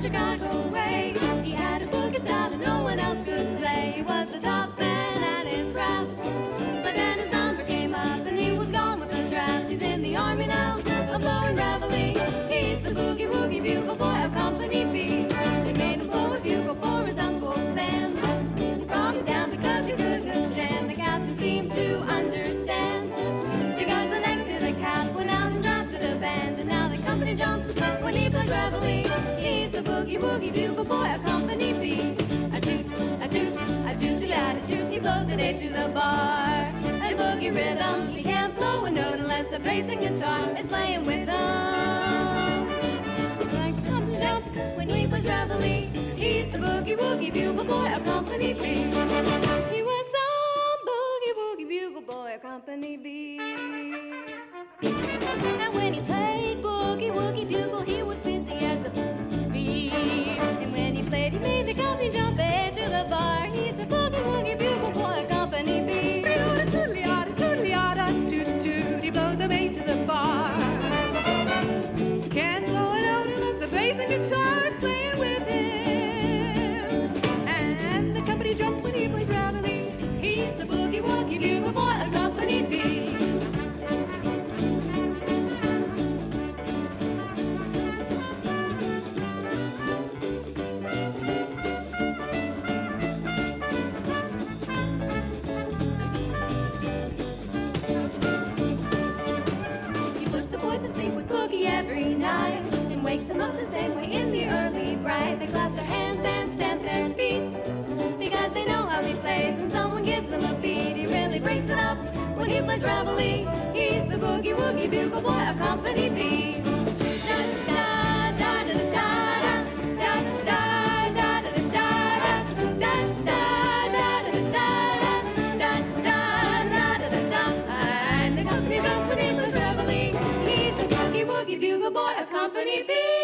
Chicago way. He had a boogie style that no one else could play. He was the top man at his craft. But then his number came up and he was gone with the draft. He's in the army now, a blowing reveille. He's the boogie woogie bugle boy of Company And company jumps when he plays reveille. He's the boogie woogie bugle boy of Company B. A toot, a toot, a toot, a toot. He blows it eight to the bar. A boogie rhythm. He can't blow a note unless the bass and guitar is playing with him. When he plays reveille. He's the boogie woogie bugle boy of Company B. He was some boogie woogie bugle boy of Company B. company jump eight to the bar. Wakes them up the same way in the early bright. They clap their hands and stamp their feet because they know how he plays. When someone gives them a beat, he really breaks it up. When he plays reveille, he's the boogie woogie bugle boy of Company B. bugle boy of Company B.